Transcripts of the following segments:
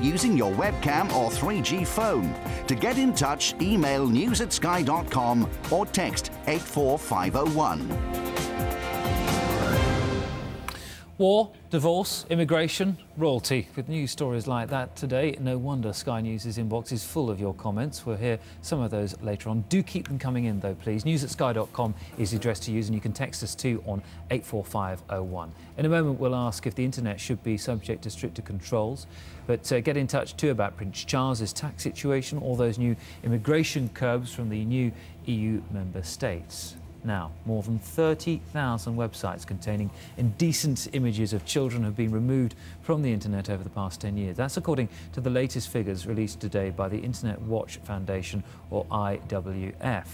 using your webcam or 3G phone. To get in touch, email news at sky.com or text 84501. War, divorce, immigration, royalty. With news stories like that today, no wonder Sky News' inbox is full of your comments. We'll hear some of those later on. Do keep them coming in though, please. News at sky.com is the address to use and you can text us too on 84501. In a moment, we'll ask if the internet should be subject to stricter controls. But uh, get in touch too about Prince Charles's tax situation, all those new immigration curbs from the new EU member states. Now, more than 30,000 websites containing indecent images of children have been removed from the internet over the past 10 years. That's according to the latest figures released today by the Internet Watch Foundation, or IWF.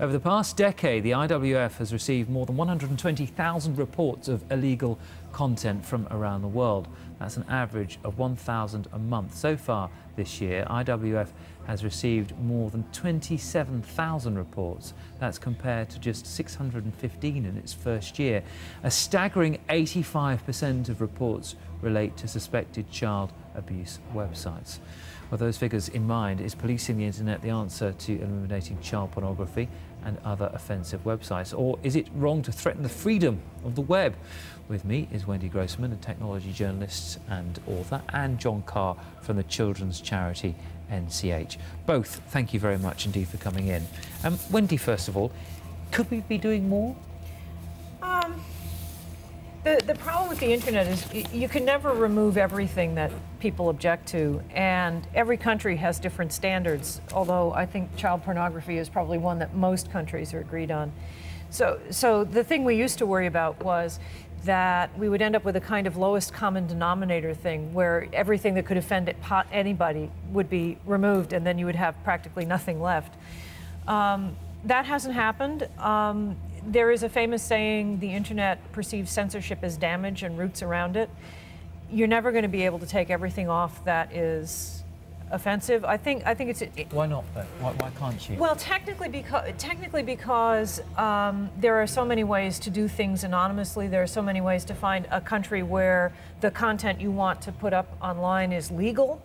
Over the past decade, the IWF has received more than 120,000 reports of illegal content from around the world. That's an average of 1,000 a month. So far this year, IWF has received more than 27,000 reports. That's compared to just 615 in its first year. A staggering 85% of reports relate to suspected child abuse websites. With those figures in mind, is policing the internet the answer to eliminating child pornography and other offensive websites? Or is it wrong to threaten the freedom of the web? With me is Wendy Grossman, a technology journalist and author, and John Carr from the children's charity NCH. Both, thank you very much indeed for coming in. Um, Wendy, first of all, could we be doing more? The, the problem with the internet is you can never remove everything that people object to, and every country has different standards, although I think child pornography is probably one that most countries are agreed on. So, so the thing we used to worry about was that we would end up with a kind of lowest common denominator thing where everything that could offend anybody would be removed and then you would have practically nothing left. Um, that hasn't happened. Um, there is a famous saying the internet perceives censorship as damage and routes around it. You're never going to be able to take everything off that is offensive. I think I think it's. It, why not though? Why, why, can't you? Well, technically because technically because um, there are so many ways to do things anonymously. There are so many ways to find a country where the content you want to put up online is legal.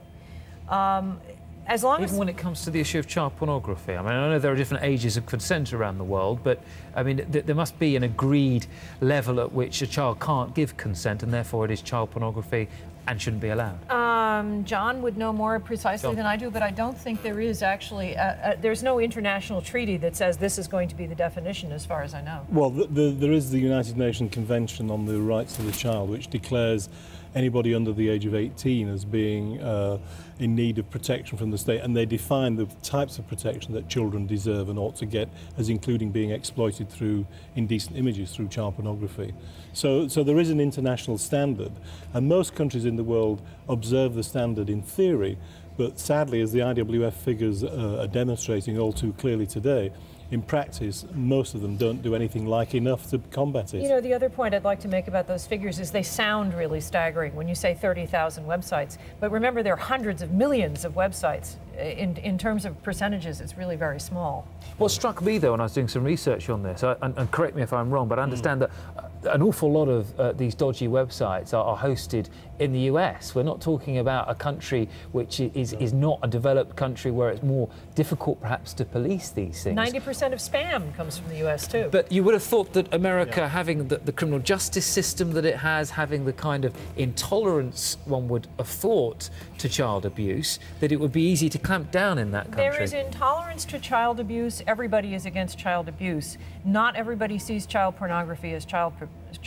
Um, as long Even as when it comes to the issue of child pornography, I mean, I know there are different ages of consent around the world, but I mean, th there must be an agreed level at which a child can't give consent, and therefore it is child pornography and shouldn't be allowed? Um, John would know more precisely John. than I do, but I don't think there is actually, a, a, there's no international treaty that says this is going to be the definition as far as I know. Well, the, the, there is the United Nations Convention on the Rights of the Child, which declares anybody under the age of 18 as being uh, in need of protection from the state, and they define the types of protection that children deserve and ought to get as including being exploited through indecent images, through child pornography. So, so there is an international standard, and most countries in the world observe the standard in theory, but sadly, as the IWF figures uh, are demonstrating all too clearly today, in practice, most of them don't do anything like enough to combat it. You know, the other point I'd like to make about those figures is they sound really staggering when you say 30,000 websites. But remember, there are hundreds of millions of websites. In, in terms of percentages, it's really very small. What struck me, though, when I was doing some research on this, and, and correct me if I'm wrong, but I understand mm. that an awful lot of uh, these dodgy websites are, are, hosted in the US. We're not talking about a country which is, is not a developed country where it's more difficult perhaps to police these things. 90% of spam comes from the US too. But you would have thought that America, yeah. having the, the, criminal justice system that it has, having the kind of intolerance one would have thought to child abuse, that it would be easy to clamp down in that country. There is intolerance to child abuse. Everybody is against child abuse. Not everybody sees child pornography as child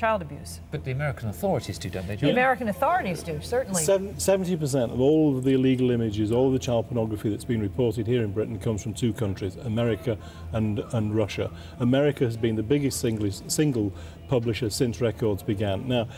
child abuse. But the American authorities do, don't they, John? The American authorities do, certainly. 70% of all of the illegal images, all of the child pornography that's been reported here in Britain comes from two countries, America and, and Russia. America has been the biggest single, single publisher since records began. Now,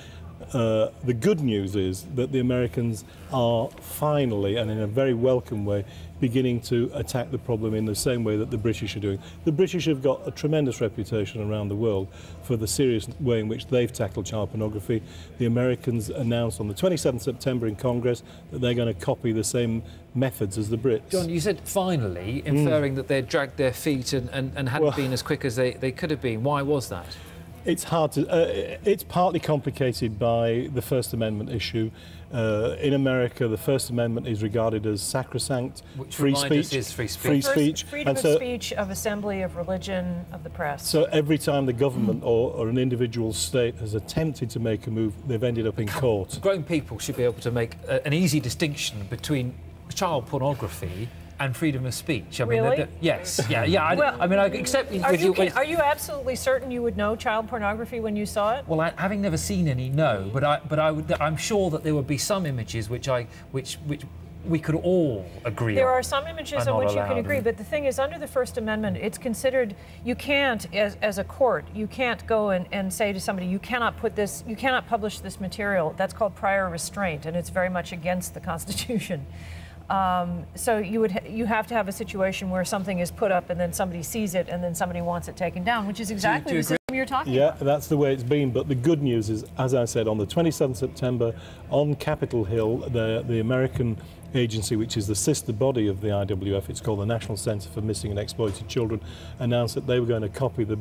uh, the good news is that the Americans are finally, and in a very welcome way, beginning to attack the problem in the same way that the British are doing. The British have got a tremendous reputation around the world for the serious way in which they've tackled child pornography. The Americans announced on the 27th September in Congress that they're going to copy the same methods as the Brits. John, you said finally, inferring mm. that they'd dragged their feet and, and, and hadn't well, been as quick as they, they could have been. Why was that? It's hard to. Uh, it's partly complicated by the First Amendment issue. Uh, in America, the First Amendment is regarded as sacrosanct. Which free remind speech. is free speech. Free speech. freedom And of speech, of assembly, of religion, of the press. so every time the government or, or an individual state has attempted to make a move, they've ended up in court. Grown people should be able to make a, an easy distinction between child pornography and freedom of speech. I mean, Really? they're- they're- yes, yeah, yeah. I, Well, I mean, I accept Are you, you. are you absolutely certain you would know child pornography when you saw it? Well, I, having never seen any, no. But I, but I would, I'm sure that there would be some images which I, which, which we could all agree There on. are some images on which you can agree, but the thing is, under the First Amendment, it's considered you can't, as, as a court, you can't go and, and say to somebody, you cannot put this, you cannot publish this material. That's called prior restraint, and it's very much against the Constitution. Um, so you would ha- you have to have a situation where something is put up and then somebody sees it and then somebody wants it taken down, which is exactly do you the system you're talking Yeah, about. Yeah, that's the way it's been. But the good news is, as I said, on the 27th September on Capitol Hill, the, the American agency, which is the sister body of the IWF, it's called the National Centre for Missing and Exploited Children, announced that they were going to copy the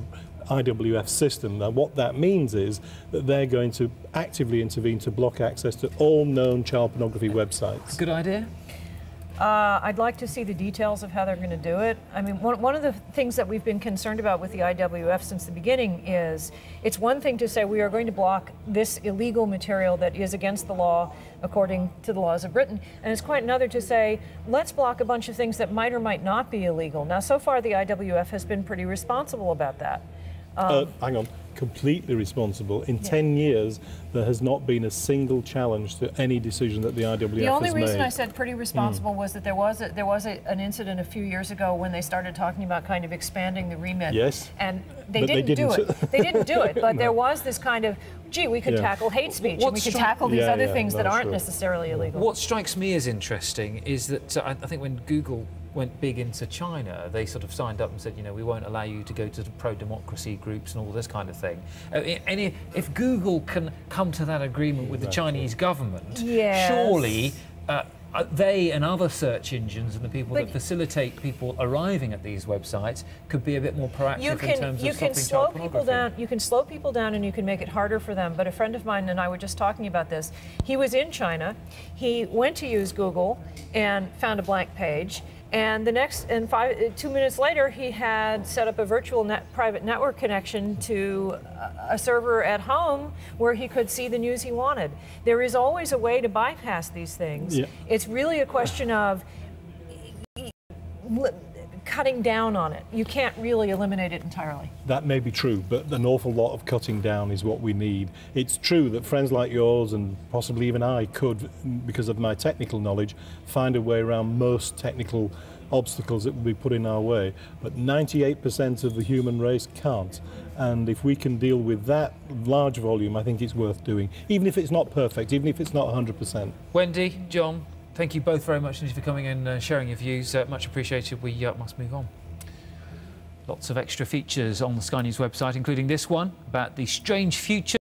IWF system. Now, what that means is that they're going to actively intervene to block access to all known child pornography websites. Good idea. Uh, I'd like to see the details of how they're going to do it. I mean, one, one of the things that we've been concerned about with the IWF since the beginning is it's one thing to say we are going to block this illegal material that is against the law according to the laws of Britain, and it's quite another to say let's block a bunch of things that might or might not be illegal. Now, so far, the IWF has been pretty responsible about that. Uh, hang on, completely responsible. In 10 years, there has not been a single challenge to any decision that the IWF has made. The only has reason made. I said pretty responsible was that there was a, there was a, an incident a few years ago when they started talking about kind of expanding the remit. Yes. And they But they didn't, do it. They didn't do it. But there was this kind of, gee, we could Yeah. tackle hate speech and we could tackle these Yeah, other yeah, things that aren't true. necessarily illegal. What strikes me as interesting is that uh, I I think when Google went big into China, they sort of signed up and said, you know, we won't allow you to go to the pro-democracy groups and all this kind of thing. Uh, i- and if Google can come to that agreement with the Chinese government, Yes. surely uh, uh, they and other search engines and the people that facilitate people arriving at these websites could be a bit more proactive you in can terms you of can stopping slow child people pornography. down you can slow people down and you can make it harder for them but a friend of mine and i were just talking about this he was in china he went to use google and found a blank page and the next and five uh, two minutes later he had set up a virtual net private network connection to a- server at home where he could see the news he wanted there is always a way to bypass these things Yeah. it's really a question of cutting down on it. You can't really eliminate it entirely. That may be true, but an awful lot of cutting down is what we need. It's true that friends like yours and possibly even I could, because of my technical knowledge, find a way around most technical obstacles that would be put in our way. But 98% of the human race can't. And if we can deal with that large volume, I think it's worth doing, even if it's not perfect, even if it's not 100%. Wendy, John, thank you both very much indeed for coming and uh, sharing your views. Uh, much appreciated. We uh, must move on. Lots of extra features on the Sky News website, including this one about the strange future.